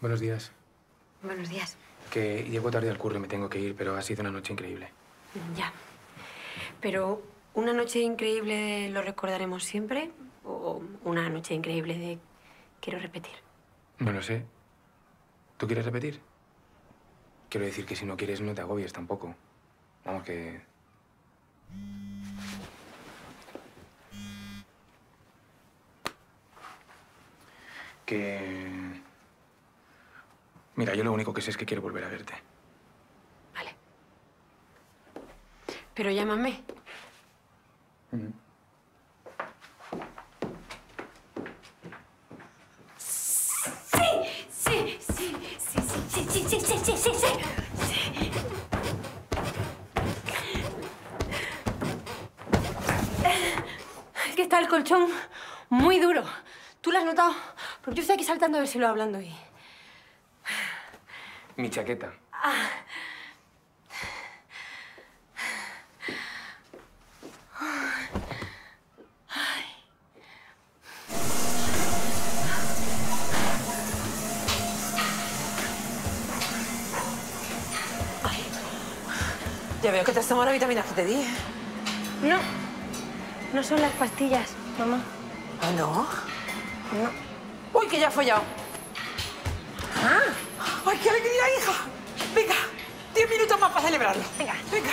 Buenos días. Buenos días. Que llego tarde al curro y me tengo que ir, pero ha sido una noche increíble. Ya. Pero, ¿una noche increíble lo recordaremos siempre? ¿O una noche increíble de quiero repetir? No lo sé. ¿Tú quieres repetir? Quiero decir que si no quieres no te agobies tampoco. Vamos, que... Que... Mira, yo lo único que sé es que quiero volver a verte. Vale. Pero llámame. Sí, sí, sí, sí, sí, sí, sí, sí, sí, sí, sí, sí. Es que está el colchón muy duro. ¿Tú lo has notado? Porque yo estoy aquí saltando a ver si lo hablando y... Mi chaqueta. Ya veo que te has tomado la vitamina que te di. No, no son las pastillas, mamá. ¿Ah, no? No. Uy, que ya ha follado. Ah, ¡Ay, qué alegría, hija! Venga, diez minutos más para celebrarlo. Venga. Venga.